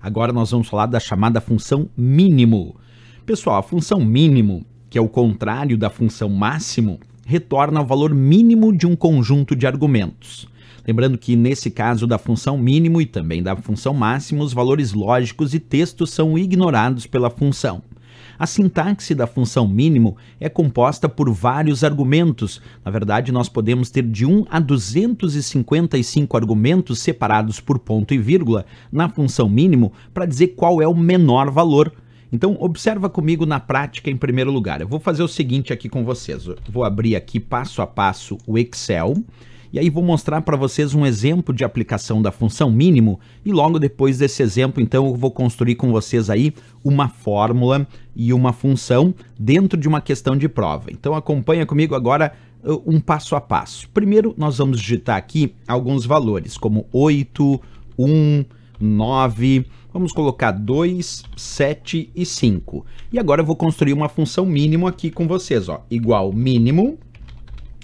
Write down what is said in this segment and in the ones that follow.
Agora nós vamos falar da chamada função mínimo. Pessoal, a função mínimo, que é o contrário da função máximo, retorna o valor mínimo de um conjunto de argumentos. Lembrando que nesse caso da função mínimo e também da função máximo, os valores lógicos e textos são ignorados pela função. A sintaxe da função mínimo é composta por vários argumentos. Na verdade, nós podemos ter de 1 a 255 argumentos separados por ponto e vírgula na função mínimo para dizer qual é o menor valor. Então, observa comigo na prática em primeiro lugar. Eu vou fazer o seguinte aqui com vocês. Eu vou abrir aqui passo a passo o Excel e aí vou mostrar para vocês um exemplo de aplicação da função mínimo e logo depois desse exemplo, então, eu vou construir com vocês aí uma fórmula e uma função dentro de uma questão de prova. Então acompanha comigo agora uh, um passo a passo. Primeiro, nós vamos digitar aqui alguns valores, como 8, 1, 9, vamos colocar 2, 7 e 5. E agora eu vou construir uma função mínimo aqui com vocês, ó, igual mínimo,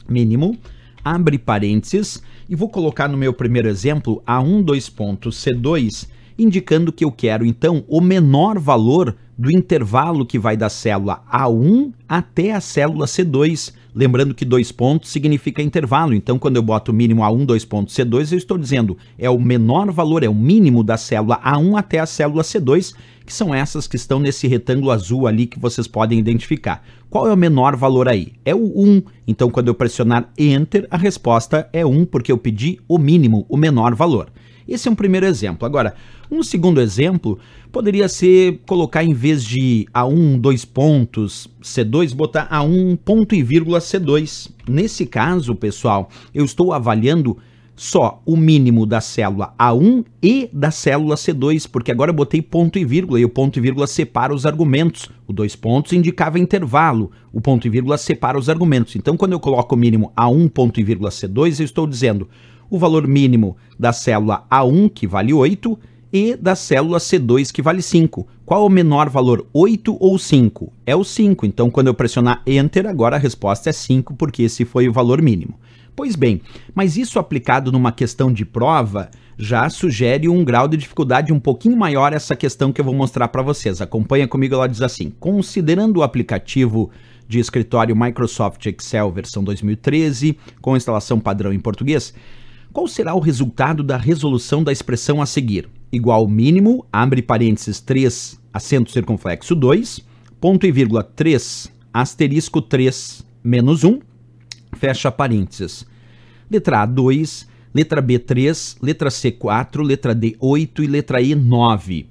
mínimo, abre parênteses e vou colocar no meu primeiro exemplo A1, 2 pontos C2, indicando que eu quero então o menor valor do intervalo que vai da célula A1 até a célula C2. Lembrando que dois pontos significa intervalo, então quando eu boto o mínimo A1, dois pontos C2, eu estou dizendo é o menor valor, é o mínimo da célula A1 até a célula C2, que são essas que estão nesse retângulo azul ali que vocês podem identificar. Qual é o menor valor aí? É o 1. Então quando eu pressionar Enter, a resposta é 1, porque eu pedi o mínimo, o menor valor. Esse é um primeiro exemplo. Agora, um segundo exemplo poderia ser colocar em vez de A1, dois pontos, C2, botar A1, ponto e vírgula C2. Nesse caso, pessoal, eu estou avaliando só o mínimo da célula A1 e da célula C2, porque agora eu botei ponto e vírgula e o ponto e vírgula separa os argumentos. O dois pontos indicava intervalo, o ponto e vírgula separa os argumentos. Então, quando eu coloco o mínimo A1, ponto e vírgula C2, eu estou dizendo o valor mínimo da célula A1, que vale 8, e da célula C2, que vale 5. Qual é o menor valor, 8 ou 5? É o 5, então quando eu pressionar Enter, agora a resposta é 5, porque esse foi o valor mínimo. Pois bem, mas isso aplicado numa questão de prova já sugere um grau de dificuldade um pouquinho maior essa questão que eu vou mostrar para vocês. Acompanha comigo, ela diz assim: considerando o aplicativo de escritório Microsoft Excel versão 2013 com instalação padrão em português, qual será o resultado da resolução da expressão a seguir? Igual mínimo, abre parênteses 3, acento circunflexo 2, ponto e vírgula 3, asterisco 3, menos 1, fecha parênteses. Letra A, 2, letra B, 3, letra C, 4, letra D, 8 e letra E, 9.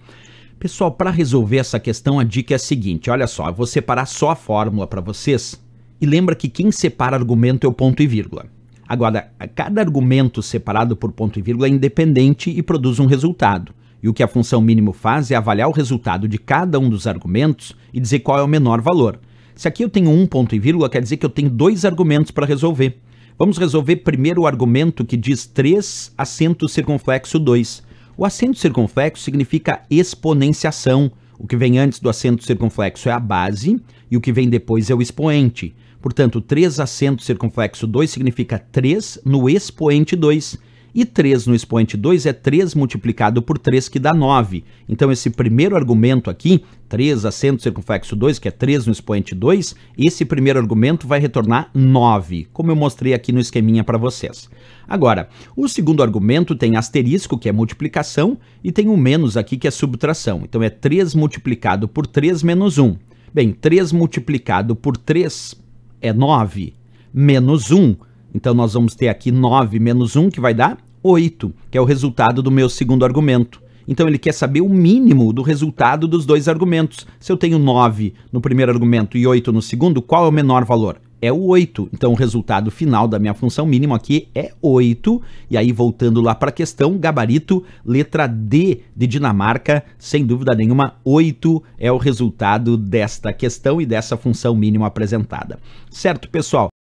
Pessoal, para resolver essa questão, a dica é a seguinte: olha só, eu vou separar só a fórmula para vocês. E lembra que quem separa argumento é o ponto e vírgula. Agora, cada argumento separado por ponto e vírgula é independente e produz um resultado. E o que a função mínimo faz é avaliar o resultado de cada um dos argumentos e dizer qual é o menor valor. Se aqui eu tenho um ponto e vírgula, quer dizer que eu tenho dois argumentos para resolver. Vamos resolver primeiro o argumento que diz 3 acento circunflexo 2. O acento circunflexo significa exponenciação. O que vem antes do acento circunflexo é a base e o que vem depois é o expoente. Portanto, 3 acento circunflexo 2 significa 3 no expoente 2. E 3 no expoente 2 é 3 multiplicado por 3, que dá 9. Então, esse primeiro argumento aqui, 3 acento circunflexo 2, que é 3 no expoente 2, esse primeiro argumento vai retornar 9, como eu mostrei aqui no esqueminha para vocês. Agora, o segundo argumento tem asterisco, que é multiplicação, e tem um menos aqui, que é subtração. Então, é 3 multiplicado por 3 menos 1. Bem, 3 multiplicado por 3 é 9 menos 1. Então nós vamos ter aqui 9 menos 1, que vai dar 8, que é o resultado do meu segundo argumento. Então ele quer saber o mínimo do resultado dos dois argumentos. Se eu tenho 9 no primeiro argumento e 8 no segundo, qual é o menor valor? É o 8. Então, o resultado final da minha função mínima aqui é 8. E aí, voltando lá para a questão, gabarito, letra D de Dinamarca, sem dúvida nenhuma, 8 é o resultado desta questão e dessa função mínima apresentada. Certo, pessoal?